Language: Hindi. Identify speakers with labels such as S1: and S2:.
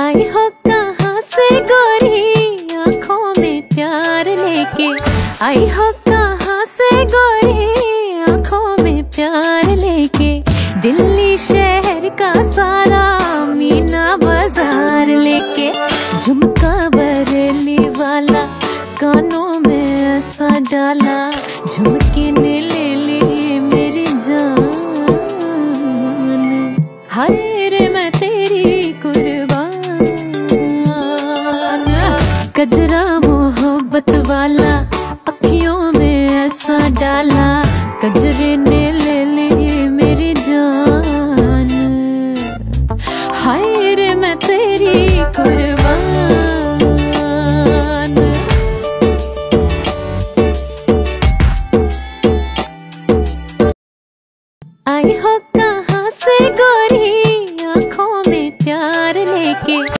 S1: आई हो कहाँ से गोरी आँखों में प्यार लेके? आई हो कहाँ से गोरी आँखों में प्यार लेके? दिल्ली शहर का सारा मीना बाज़ार लेके? झुमका बरली वाला कानों में ऐसा डाला झुमके ने ले ली मेरी जान। हाय रे मैं तेरी कुर्बान गजरा मोहब्बत वाला, अखियों में ऐसा डाला, गजरे ने ले ली मेरी जान। हाय रे मैं तेरी कुर्बान। आई हो कहाँ से गोरी आँखों में प्यार लेके?